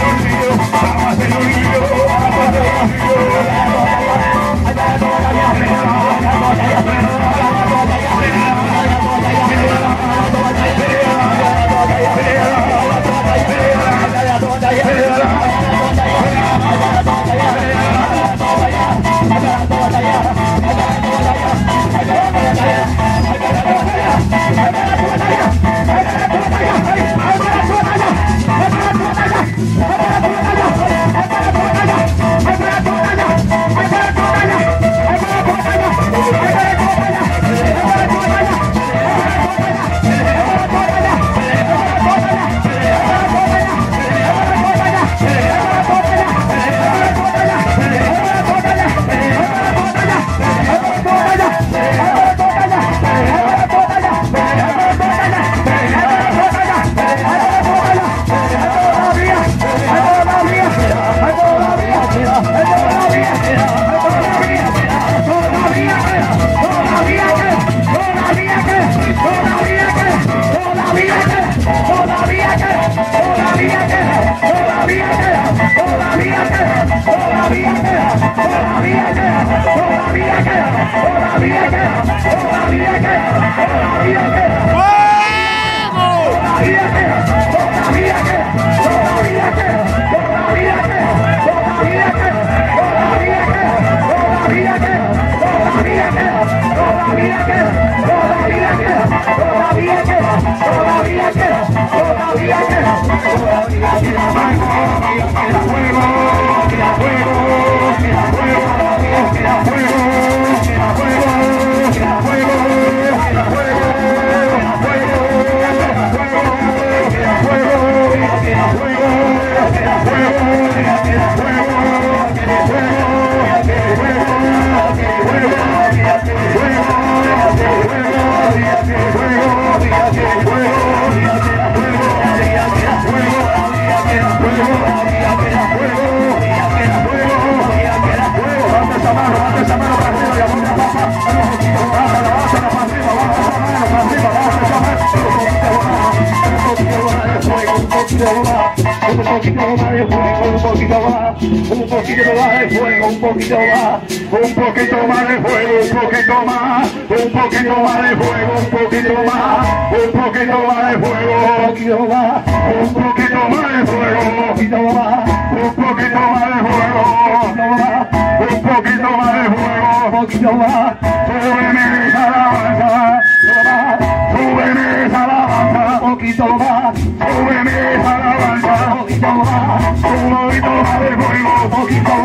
to you. todavía queda, todavía queda, todavía queda, todavía queda, todavía queda, un poquito más, un poquito más de fuego, un poquito más, un poquito más de fuego, un poquito más, un poquito más de fuego, un poquito más, un poquito más de fuego, un poquito más, un poquito más de fuego, un poquito más, un poquito más de fuego, un poquito más de fuego, un poquito más, súbeme esa alabanza, súbeme esa alabanza, un poquito más, súbeme esa alabanza, un poquito más. you.